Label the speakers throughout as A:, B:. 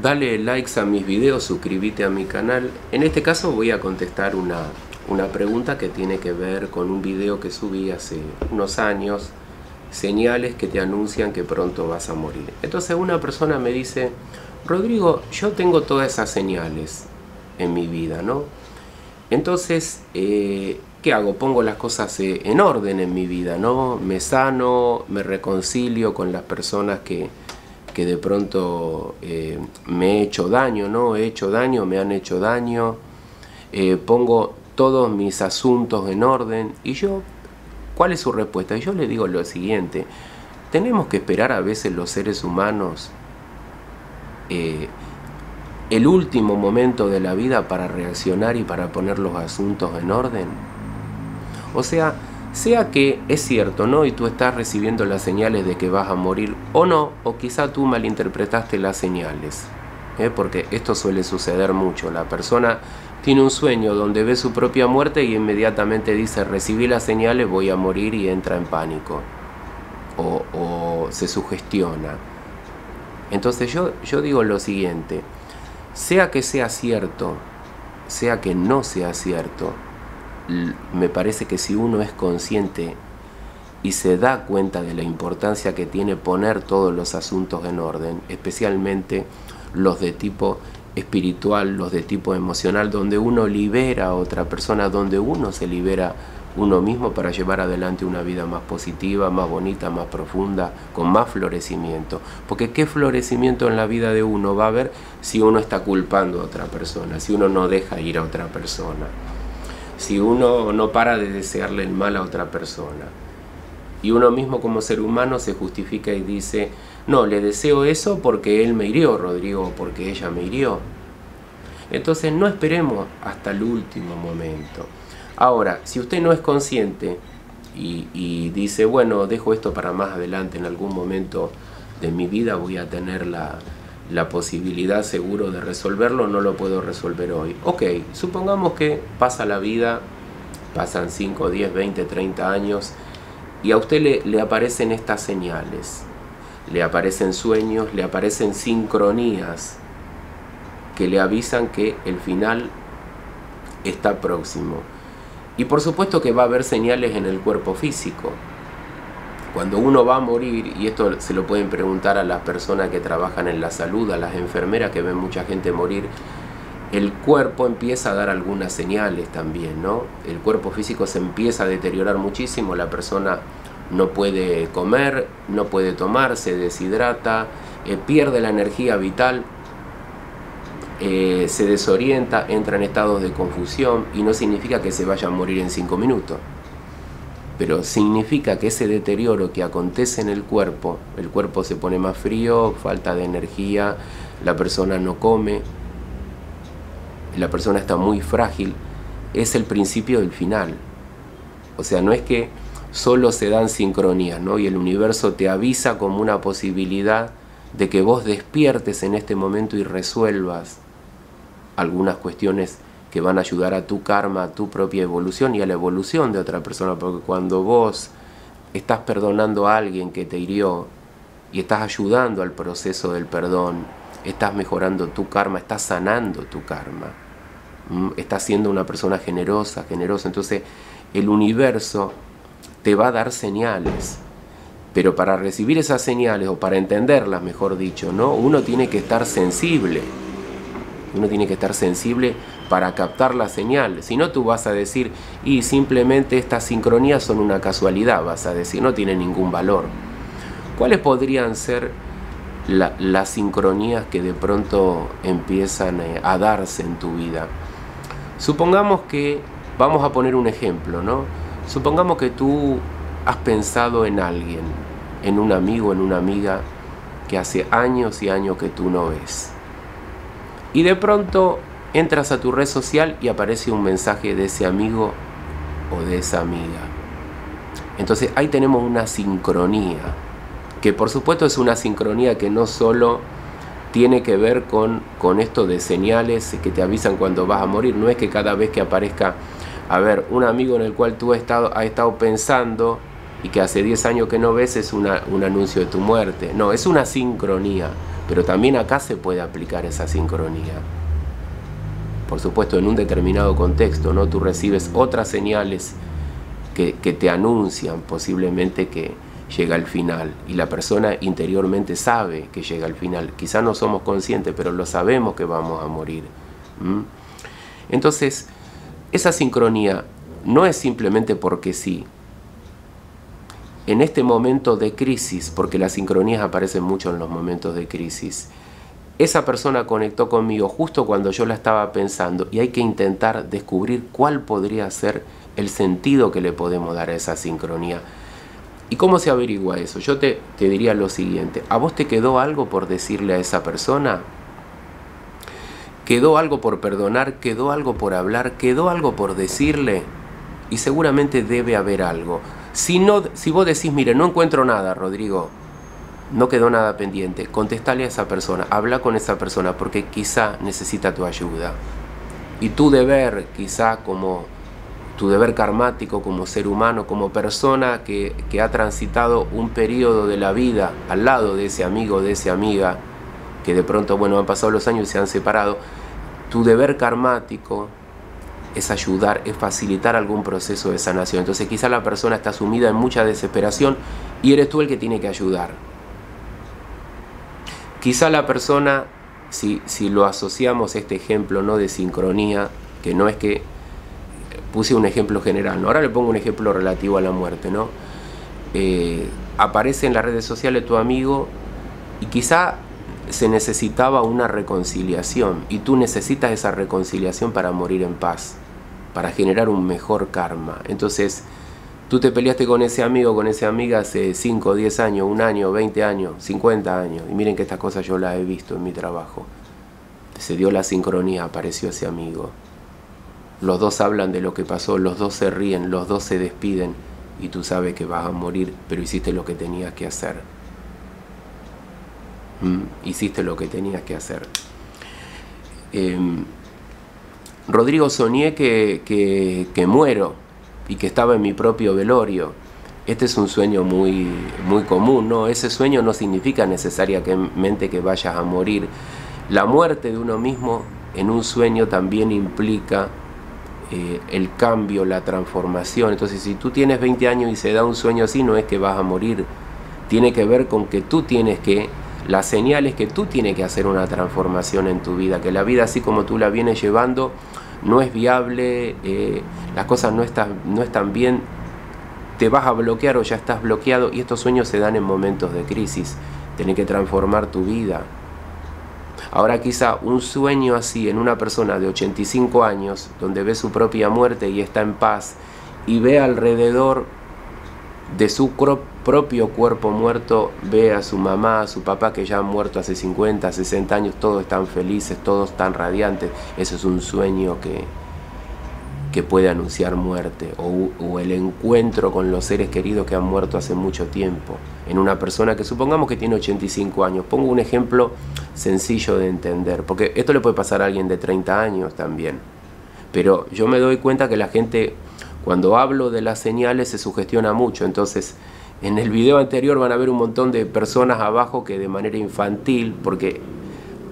A: dale likes a mis videos, suscríbete a mi canal. En este caso voy a contestar una, una pregunta que tiene que ver con un video que subí hace unos años, señales que te anuncian que pronto vas a morir. Entonces una persona me dice, Rodrigo, yo tengo todas esas señales en mi vida, ¿no? Entonces, eh, ¿qué hago? Pongo las cosas eh, en orden en mi vida, ¿no? Me sano, me reconcilio con las personas que, que de pronto eh, me he hecho daño, ¿no? He hecho daño, me han hecho daño. pongo todos mis asuntos en orden. Y yo, ¿cuál es su respuesta? Y yo le digo lo siguiente. Tenemos que esperar a veces los seres humanos el último momento de la vida para reaccionar y para poner los asuntos en orden? O sea, sea que es cierto, ¿no? Y tú estás recibiendo las señales de que vas a morir o no, o quizá tú malinterpretaste las señales. ¿eh? Porque esto suele suceder mucho. La persona tiene un sueño donde ve su propia muerte y inmediatamente dice, recibí las señales, voy a morir y entra en pánico. O, o se sugestiona. Entonces yo, yo digo lo siguiente, sea que sea cierto, sea que no sea cierto, me parece que si uno es consciente y se da cuenta de la importancia que tiene poner todos los asuntos en orden, especialmente los de tipo espiritual, los de tipo emocional, donde uno libera a otra persona, donde uno se libera uno mismo para llevar adelante una vida más positiva, más bonita, más profunda, con más florecimiento. Porque qué florecimiento en la vida de uno va a haber si uno está culpando a otra persona, si uno no deja ir a otra persona, si uno no para de desearle el mal a otra persona. Y uno mismo como ser humano se justifica y dice, no, le deseo eso porque él me hirió, Rodrigo, porque ella me hirió. Entonces no esperemos hasta el último momento. Ahora, si usted no es consciente y, dice, bueno, dejo esto para más adelante, en algún momento de mi vida voy a tener la, la posibilidad seguro de resolverlo, no lo puedo resolver hoy. Ok, supongamos que pasa la vida, pasan 5, 10, 20, 30 años y a usted le, le aparecen estas señales, le aparecen sueños, le aparecen sincronías que le avisan que el final está próximo. Y por supuesto que va a haber señales en el cuerpo físico. Cuando uno va a morir, y esto se lo pueden preguntar a las personas que trabajan en la salud, a las enfermeras que ven mucha gente morir, el cuerpo empieza a dar algunas señales también, ¿no? El cuerpo físico se empieza a deteriorar muchísimo, la persona no puede comer, no puede tomar, se deshidrata, eh, pierde la energía vital eh, se desorienta, entra en estados de confusión y no significa que se vaya a morir en cinco minutos. Pero significa que ese deterioro que acontece en el cuerpo, el cuerpo se pone más frío, falta de energía, la persona no come, la persona está muy frágil, es el principio del final. O sea, no es que solo se dan sincronías, ¿no? Y el universo te avisa como una posibilidad de que vos despiertes en este momento y resuelvas algunas cuestiones que van a ayudar a tu karma, a tu propia evolución y a la evolución de otra persona, porque cuando vos estás perdonando a alguien que te hirió y estás ayudando al proceso del perdón, estás mejorando tu karma, estás sanando tu karma, estás siendo una persona generosa, generosa, entonces el universo te va a dar señales. Pero para recibir esas señales o para entenderlas, mejor dicho, ¿no? Uno tiene que estar sensible uno tiene que estar sensible para captar la señal. Si no, tú vas a decir, y simplemente estas sincronías son una casualidad, vas a decir, no tiene ningún valor. ¿Cuáles podrían ser las sincronías que de pronto empiezan eh, a darse en tu vida? Supongamos que, vamos a poner un ejemplo, ¿no? Supongamos que tú has pensado en alguien, en un amigo, en una amiga que hace años y años que tú no ves y de pronto entras a tu red social y aparece un mensaje de ese amigo o de esa amiga. Entonces ahí tenemos una sincronía, que por supuesto es una sincronía que no solo tiene que ver con, con esto de señales que te avisan cuando vas a morir, no es que cada vez que aparezca, a ver, un amigo en el cual tú has estado, has estado pensando y que hace 10 años que no ves es un anuncio de tu muerte, no, es una sincronía Pero también acá se puede aplicar esa sincronía. Por supuesto, en un determinado contexto, ¿no? Tú recibes otras señales que, te anuncian posiblemente que llega al final y la persona interiormente sabe que llega al final. Quizá no somos conscientes, pero lo sabemos que vamos a morir. Entonces, esa sincronía no es simplemente porque sí. En este momento de crisis, porque las sincronías aparecen mucho en los momentos de crisis, esa persona conectó conmigo justo cuando yo la estaba pensando y hay que intentar descubrir cuál podría ser el sentido que le podemos dar a esa sincronía. ¿Y cómo se averigua eso? Yo te, te diría lo siguiente, ¿a vos te quedó algo por decirle a esa persona? ¿Quedó algo por perdonar? ¿Quedó algo por hablar? ¿Quedó algo por decirle? Y seguramente debe haber algo. Si, no, si vos decís, mire, no encuentro nada, Rodrigo, no quedó nada pendiente, contestale a esa persona, habla con esa persona porque quizá necesita tu ayuda. Y tu deber, quizá como tu deber karmático como ser humano, como persona que, que ha transitado un periodo de la vida al lado de ese amigo, de esa amiga, que de pronto, bueno, han pasado los años y se han separado, tu deber karmático es ayudar, es facilitar algún proceso de sanación. Entonces quizá la persona está sumida en mucha desesperación y eres tú el que tiene que ayudar. Quizá la persona, si, si lo asociamos a este ejemplo ¿no? de sincronía, que no es que puse un ejemplo general, ahora le pongo un ejemplo relativo a la muerte, ¿no? Eh, aparece en las redes sociales tu amigo y quizá se necesitaba una reconciliación y tú necesitas esa reconciliación para morir en paz, para generar un mejor karma. Entonces, tú te peleaste con ese amigo, con esa amiga hace 5, 10 años, un año, 20 años, 50 años. Y miren que estas cosas yo las he visto en mi trabajo. Se dio la sincronía, apareció ese amigo. Los dos hablan de lo que pasó, los dos se ríen, los dos se despiden y tú sabes que vas a morir, pero hiciste lo que tenías que hacer. Mm, hiciste lo que tenías que hacer. Em, Rodrigo, soñé que, que, muero y que estaba en mi propio velorio. Este es un sueño muy, muy común, ¿no? Ese sueño no significa necesariamente que vayas a morir. La muerte de uno mismo en un sueño también implica eh, el cambio, la transformación. Entonces, si tú tienes 20 años y se da un sueño así, no es que vas a morir. Tiene que ver con que tú tienes que la señal es que tú tienes que hacer una transformación en tu vida, que la vida así como tú la vienes llevando no es viable, eh, las cosas no están, no están bien, te vas a bloquear o ya estás bloqueado y estos sueños se dan en momentos de crisis, tienes que transformar tu vida. Ahora quizá un sueño así en una persona de 85 años, donde ve su propia muerte y está en paz, y ve alrededor de su propio cuerpo muerto ve a su mamá, a su papá que ya han muerto hace 50, 60 años, todos están felices, todos están radiantes. Eso es un sueño que, que puede anunciar muerte o, o, el encuentro con los seres queridos que han muerto hace mucho tiempo en una persona que supongamos que tiene 85 años. Pongo un ejemplo sencillo de entender, porque esto le puede pasar a alguien de 30 años también. Pero yo me doy cuenta que la gente cuando hablo de las señales se sugestiona mucho, entonces en el video anterior van a ver un montón de personas abajo que de manera infantil, porque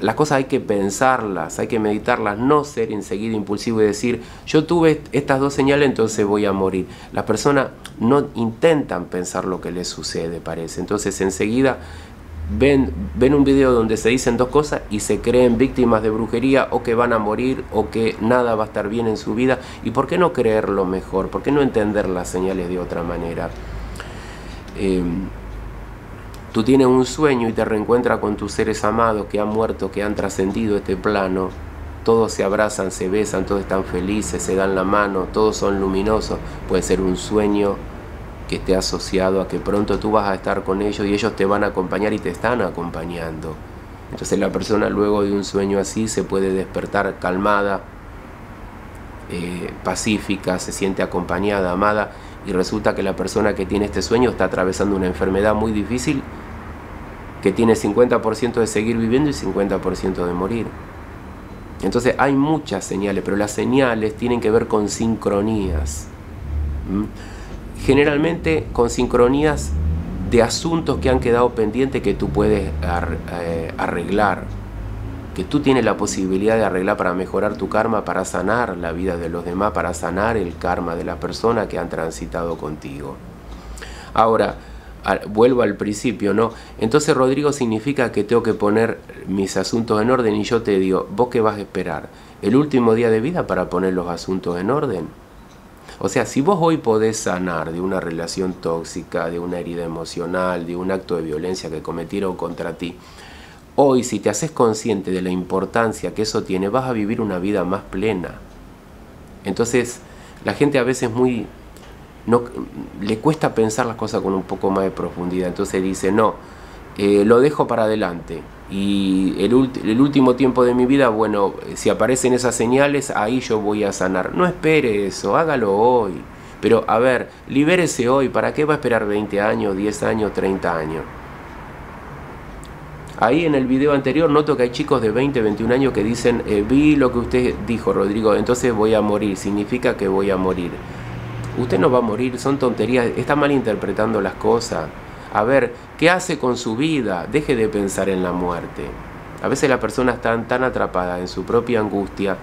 A: las cosas hay que pensarlas, hay que meditarlas, no ser enseguida impulsivo y decir, yo tuve estas dos señales, entonces voy a morir. Las personas no intentan pensar lo que les sucede, parece. Entonces enseguida ven, ven un video donde se dicen dos cosas y se creen víctimas de brujería o que van a morir o que nada va a estar bien en su vida. ¿Y por qué no creerlo mejor? ¿Por qué no entender las señales de otra manera? Em, tú tienes un sueño y te reencuentras con tus seres amados que han muerto, que han trascendido este plano. Todos se abrazan, se besan, todos están felices, se dan la mano, todos son luminosos. Puede ser un sueño que esté asociado a que pronto tú vas a estar con ellos y ellos te van a acompañar y te están acompañando. Entonces la persona luego de un sueño así se puede despertar calmada, eh, pacífica, se siente acompañada, amada y resulta que la persona que tiene este sueño está atravesando una enfermedad muy difícil que tiene 50% de seguir viviendo y 50% de morir. Entonces hay muchas señales, pero las señales tienen que ver con sincronías generalmente con sincronías de asuntos que han quedado pendientes que tú puedes eh, arreglar, que tú tienes la posibilidad de arreglar para mejorar tu karma, para sanar la vida de los demás, para sanar el karma de las personas que han transitado contigo. Ahora, vuelvo al principio, ¿no? Entonces Rodrigo significa que tengo que poner mis asuntos en orden y yo te digo, ¿vos qué vas a esperar? ¿El último día de vida para poner los asuntos en orden? O sea, si vos hoy podés sanar de una relación tóxica, de una herida emocional, de un acto de violencia que cometieron contra ti, hoy si te haces consciente de la importancia que eso tiene, vas a vivir una vida más plena. Entonces, la gente a veces muy no, le cuesta pensar las cosas con un poco más de profundidad. Entonces dice, no, eh, lo dejo para adelante. Y el, último tiempo de mi vida, bueno, si aparecen esas señales, ahí yo voy a sanar. No espere eso, hágalo hoy. Pero a ver, libérese hoy. ¿Para qué va a esperar 20 años, 10 años, 30 años? Ahí en el video anterior noto que hay chicos de 20, 21 años que dicen, eh, vi lo que usted dijo, Rodrigo, entonces voy a morir, significa que voy a morir. Usted no va a morir, son tonterías, está mal interpretando las cosas. A ver, ¿qué hace con su vida? Deje de pensar en la muerte. A veces las personas están tan atrapadas en su propia angustia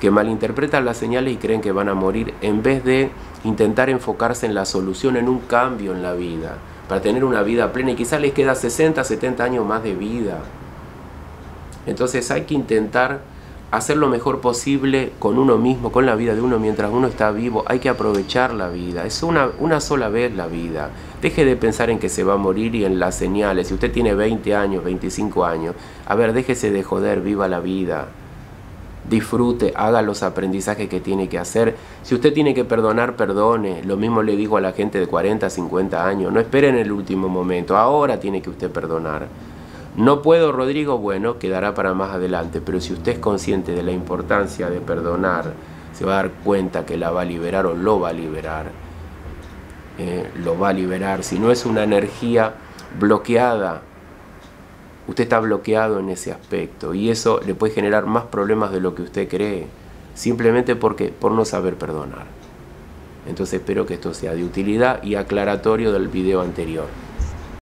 A: que malinterpretan las señales y creen que van a morir en vez de intentar enfocarse en la solución, en un cambio en la vida, para tener una vida plena y quizás les queda 60, 70 años más de vida. Entonces hay que intentar hacer lo mejor posible con uno mismo, con la vida de uno mientras uno está vivo. Hay que aprovechar la vida. Es una, una sola vez la vida. Deje de pensar en que se va a morir y en las señales. Si usted tiene 20 años, 25 años, a ver, déjese de joder, viva la vida. Disfrute, haga los aprendizajes que tiene que hacer. Si usted tiene que perdonar, perdone. Lo mismo le digo a la gente de 40, 50 años. No esperen el último momento. Ahora tiene que usted perdonar. No puedo, Rodrigo, bueno, quedará para más adelante, pero si usted es consciente de la importancia de perdonar, se va a dar cuenta que la va a liberar o lo va a liberar. Eh, lo va a liberar. Si no es una energía bloqueada, usted está bloqueado en ese aspecto y eso le puede generar más problemas de lo que usted cree, simplemente porque por no saber perdonar. Entonces espero que esto sea de utilidad y aclaratorio del video anterior.